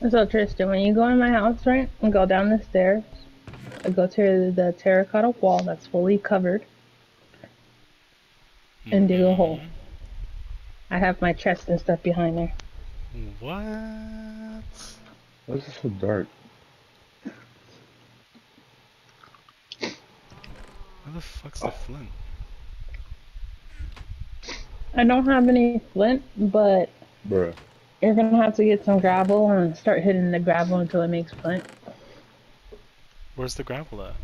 So Tristan, when you go in my house, right, and go down the stairs, I go to the terracotta wall that's fully covered, and dig a hole. Mhm. I have my chest and stuff behind there. What? Why is it so dark? Where the fuck's the flint? I don't have any flint, but Bruh. You're gonna have to get some gravel and start hitting the gravel until it makes flint. Where's the gravel at?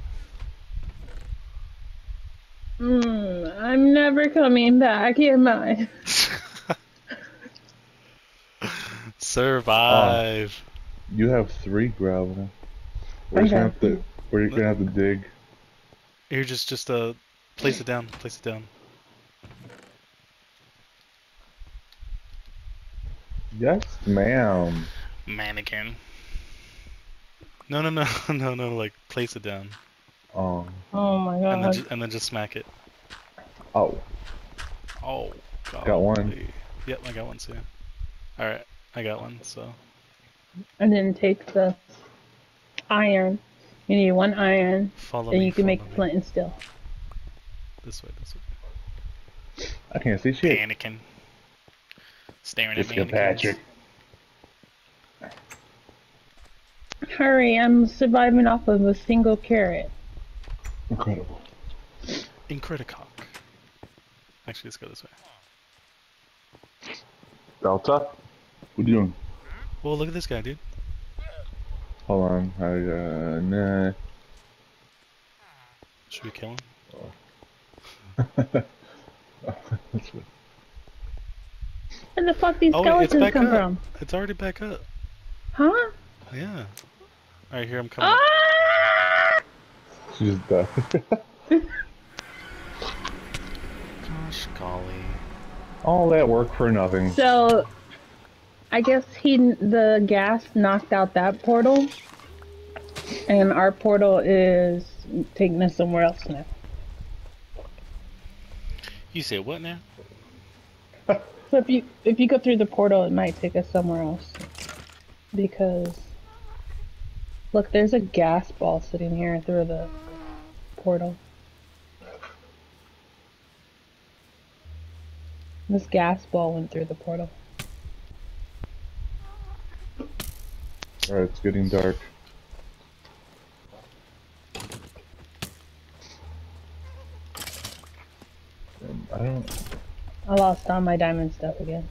Hmm, I'm never coming back, am I? Survive. You have three gravel. We're I just gonna got have to. We're gonna have to dig. Here, just just uh, place it down. Place it down. Yes, ma'am. Mannequin. No, no, no, no, no. Like place it down, Oh. Oh my god. and then god. ju- and then just smack it. Oh. Oh, God. Got one. Yep, I got one too. All right, I got one. So And then take the iron. You need one iron, follow and me. you can make follow me. flint and steel. This way, this way. I can't see shit. Panicking. Staring at Jessica mannequins. Patrick. Hurry, I'm surviving off of a single carrot. Incredible. Incriticock. Actually, let's go this way. Delta. What are you doing? Well, look at this guy, dude. Hold on. I uh nah. Should we kill him? That's good. Where the fuck these Oh, skeletons back come up. from? It's already back up. Huh? Yeah. All right, here I'm coming. Ah! She's dead. Gosh, golly. All that work for nothing. So, I guess he the ghast knocked out that portal, and our portal is taking us somewhere else now. You say what now? So if you if you go through the portal, it might take us somewhere else. Because look, there's a gas ball sitting here through the portal. This gas ball went through the portal. Alright, it's getting dark. Um, I don't. I lost all my diamond stuff again.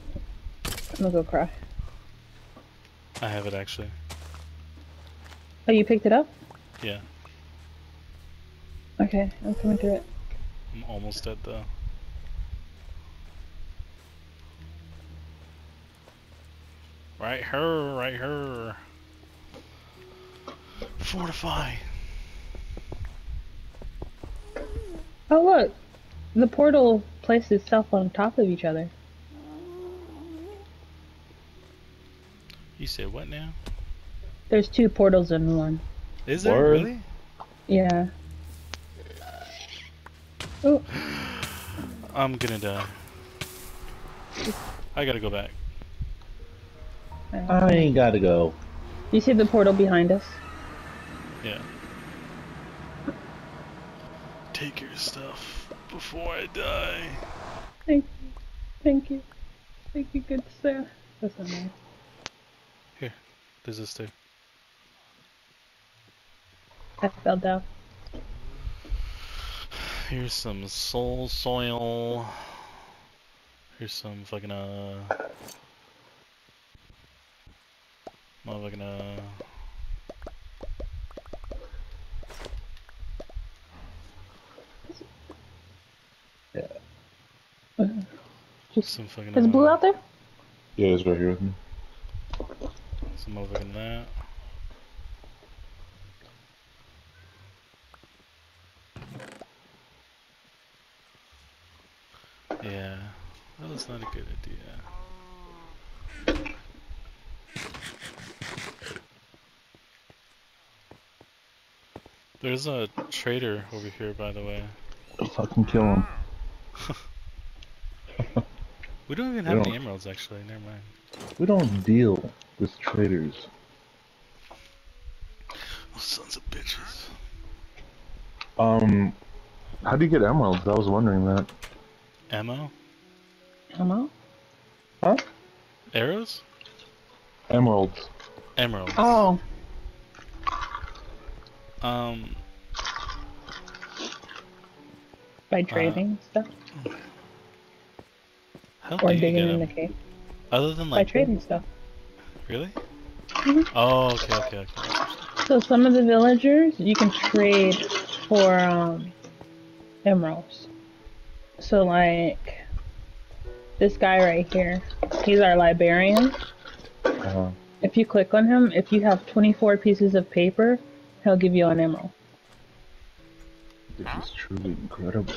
I'm gonna go cry. I have it actually. Oh, you picked it up? Yeah, Okay, I'm coming through it. I'm almost dead though. Right here, right here. Fortify. Oh look, the portal placed itself on top of each other. You said what now? There's two portals in one. Is there Word. really? Yeah. Oh, I'm gonna die. I gotta go back. Uh, I ain't gotta go. you see the portal behind us? Yeah. Take your stuff before I die. Thank you. Thank you. Thank you, good sir. That's not nice. There's this too. I fell down. Here's some soul soil. Here's some fucking uh. Motherfucking uh. Just, Some fucking. is blue out there? Yeah, it's right here with me. Some motherfucking that. Yeah, that was not a good idea. There's a trader over here, by the way. Fucking kill him. We don't even We have don't- any emeralds, actually. Never mind. We don't deal with traitors. sons of bitches. Um, how do you get emeralds? I was wondering that. Ammo? Ammo? Huh? Arrows? Emeralds. Emeralds. Oh, Um, by trading stuff how or do you digging get in the cave. Other than By like, trading stuff. really? Mhm. Oh, okay, okay, okay. So some of the villagers you can trade for um, emeralds. So like this guy right here, he's our librarian. Uh, If you click on him, if you have 24 pieces of paper, he'll give you an emerald. this is truly incredible.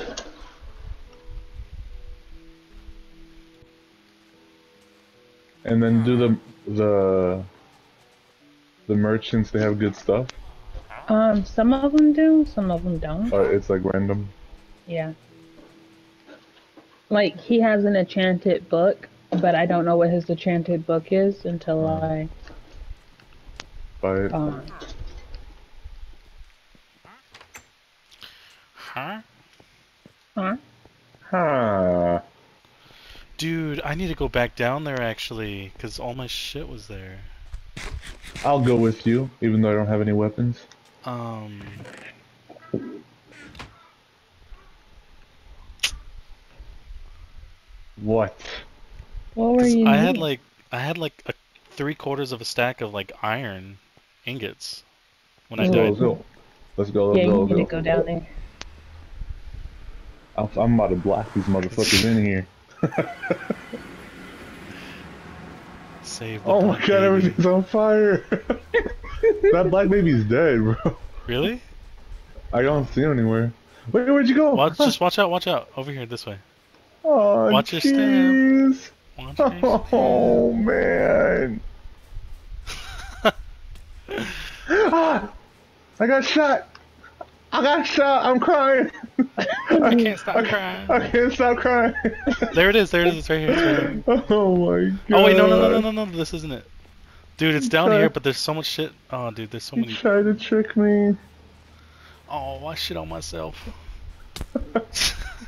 And then do the the the merchants they have good stuff? Um, some of them do, some of them don't. Or it's like random? Yeah. Like he has an enchanted book, but I don't know what his enchanted book is until I Buy it. um Huh? huh? Huh. Dude, I need to go back down there actually, because all my shit was there. I'll go with you, even though I don't have any weapons. Um, What? What were 'cause you? I had like, I had like a three quarters of a stack of like iron ingots when I Let's go, died. let's go. Let's go, let's yeah, go, you need go. to go down there. I'm, I'm about to block these motherfuckers in here. Save Oh my god, baby. everything's on fire! that black baby's dead, bro. Really? I don't see him anywhere. Wait, where'd you go? Watch, just watch out, watch out. Over here, this way. oh, watch your. Watch your Oh man. ah, I got shot. I got shot. I'm crying. I can't stop crying. I can't stop crying. There it is, there it is, it's right here, it's right here. oh my god. Oh wait, no, no, no, no, no, no, this isn't it. Dude, it's down Okay. here, but there's so much shit. Oh, dude, there's so You many. tried to trick me. Oh, I shit on myself.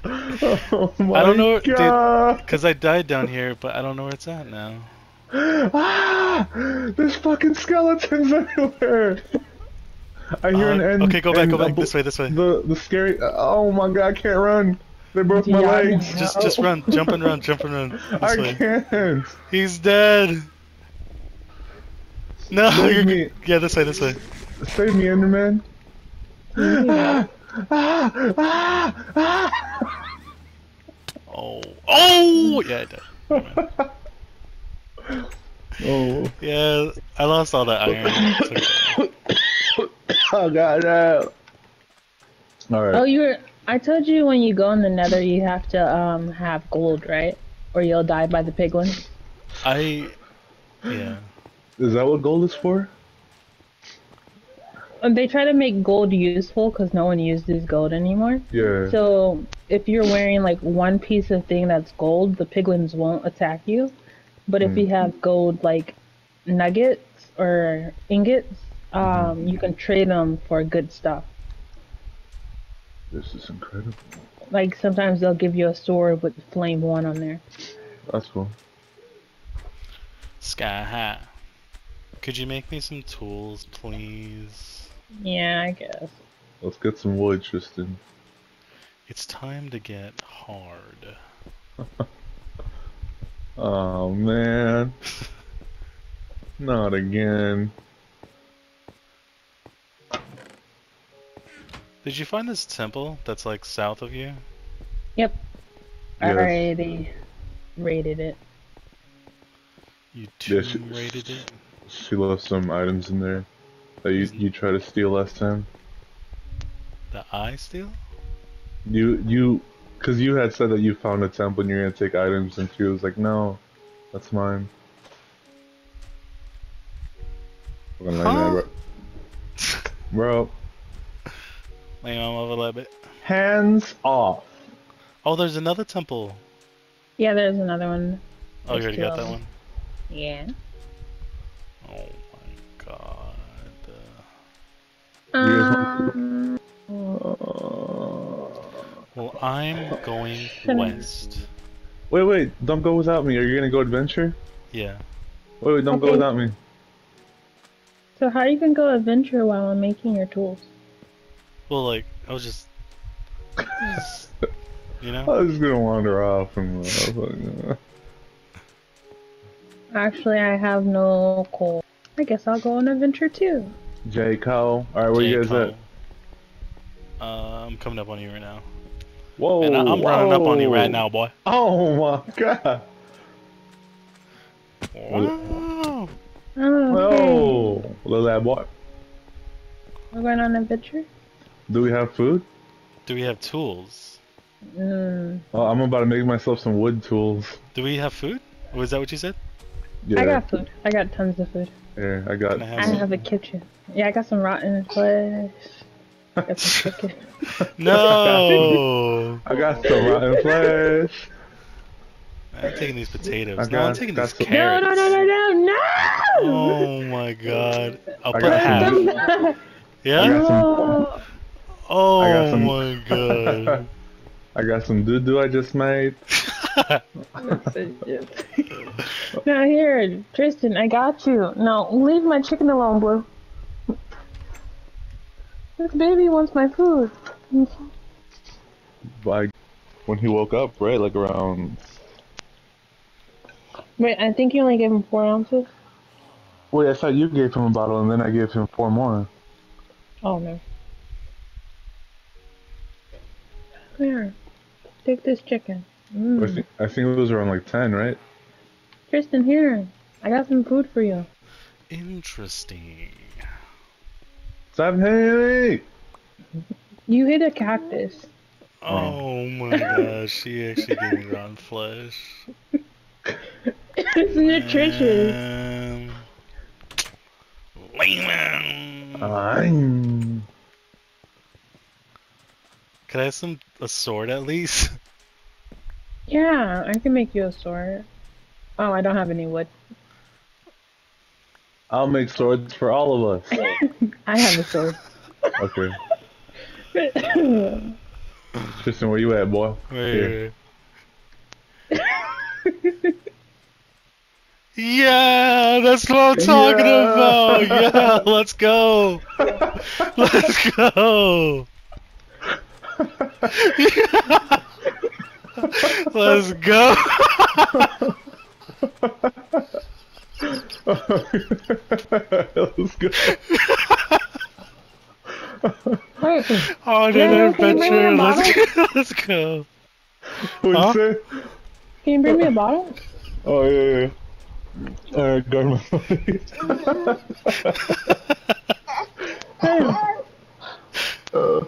Oh my I don't know, dude. god. Cause I died down here, but I don't know where it's at now. Ah! There's fucking skeletons everywhere. I hear an Uh, end. okay, go back, go back. This way, this way. The the scary. Oh my god, I can't run. They broke my Yeah, legs. no. Just, just run, jump and run, jump and run. This I way. can't. He's dead. No, Save you're me. Yeah, this way, this way. Save me, Enderman. Ah, ah, ah. Oh, oh, yeah, I died. Oh, Yeah, I lost all that iron. It's okay. oh god, no. All right. Oh, you were. I told you when you go in the Nether, you have to um have gold, right? Or you'll die by the piglins. I, yeah. Is that what gold is for? And they try to make gold useful because no one uses gold anymore. Yeah. So if you're wearing like one piece of thing that's gold, the piglins won't attack you. But if Hmm. you have gold like nuggets or ingots, um, you can trade them for good stuff. This is incredible. Like sometimes they'll give you a sword with the flame one on there. That's cool. Sky Hat, Could you make me some tools, please? Yeah, I guess. Let's get some wood, Tristan. It's time to get hard. Oh man. Not again. Did you find this temple that's like south of you? Yep. I Yes. already rated it. You Yeah, two she- rated it? She left some items in there that you you tried to steal last time. The eye steal? You you, cause you had said that you found a temple and you're gonna take items, and she was like, "No, that's mine." Fucking like that, Huh? bro. bro. My mom of a little bit. Hands off. Oh, there's another temple. Yeah, there's another one. Oh, you already got that one? Yeah. Oh my god. Uh, Um, Well, I'm going west. Wait, wait, don't go without me. Are you gonna go adventure? Yeah. Wait, wait, don't go without me. so how you can go adventure while I'm making your tools? Well, like, I was just. just- you know. I was just gonna wander off and. Uh, Actually, I have no coal. I guess I'll go on adventure too. J. Cole. Alright, where you guys J. at? Cole. Uh, I'm coming up on you right now. Whoa! and I- I'm running up on you right now, boy. Oh my god! Wow. Oh, okay. Whoa! Little that boy. We're going on adventure? Do we have food? Do we have tools? Mm. Oh, I'm about to make myself some wood tools. Do we have food? Was that what you said? Yeah. I got food. I got tons of food. Yeah, I got. I have I have a kitchen. Yeah, I got some rotten flesh. I got some chicken. No! I got some rotten flesh. I'm taking these potatoes. I no, I'm taking got these some- No, carrots. no, no, no, no, no! Oh my god. I'll I put got half. some- Yeah? I got some- No! Oh I got some- my god. I got some doo doo I just made. now here, Tristan, I got you. No, leave my chicken alone, Blue. This baby wants my food. Like when he woke up, right? Like around. Wait, I think you only gave him four ounces. Wait, I thought you gave him a bottle and then I gave him four more. Oh no. Here, take this chicken. I Mm. think I think it was around like ten, right? Tristan, here, I got some food for you. Interesting. Stop hitting me! You hit a cactus. Oh my gosh, she actually gave me rotten flesh. it's nutritious. Um, lemon. I'm... Can I have some a sword at least? Yeah, I can make you a sword. Oh, I don't have any wood. I'll make swords for all of us. I have a sword. Okay. Tristan, where you at, boy? Wait. Yeah, that's what I'm talking Yeah. about. Yeah, let's go. Let's go. Let's go. Let's go. Wait, On Yeah, an can you bring me a adventure. Let's go. Let's go. What'd Huh? you say? can you bring me a bottle? Oh, yeah, yeah. Alright, guard my money. uh,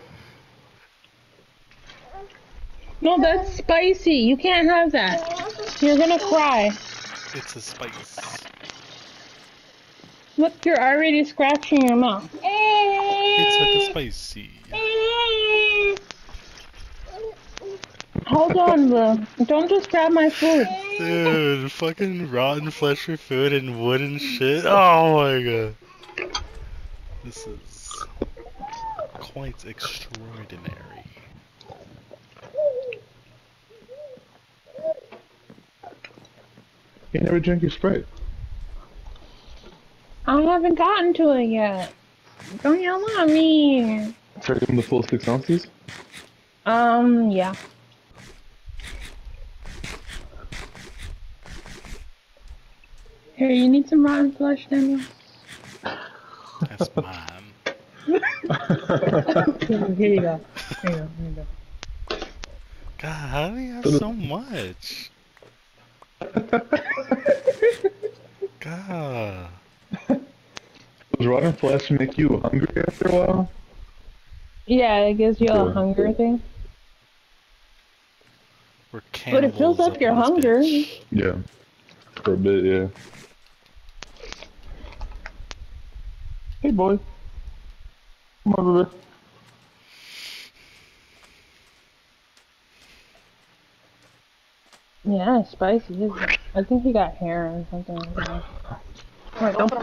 No, that's spicy. You can't have that. You're gonna cry. It's a spice. Look, you're already scratching your mouth. It's like a spicy. Hold on, Blue. Don't just grab my food. Dude, fucking rotten flesh for food and wooden shit. Oh my god. This is quite extraordinary. You never drink your Sprite. I haven't gotten to it yet. Don't yell at me. Try to give him the full six ounces. Um, yeah. Here, you need some rotten flesh, Daniel? That's mine. Here, here you go. Here you go. Here you go. God, how do you have so much? God. Does rotten flesh make you hungry after a while? Yeah, it gives you a hunger thing. We're But it fills cannibals up your hunger. bitch. Yeah. For a bit, yeah. Hey, boy. Come on, baby. Yeah, spicy? I think he got hair or something like. Alright, don't put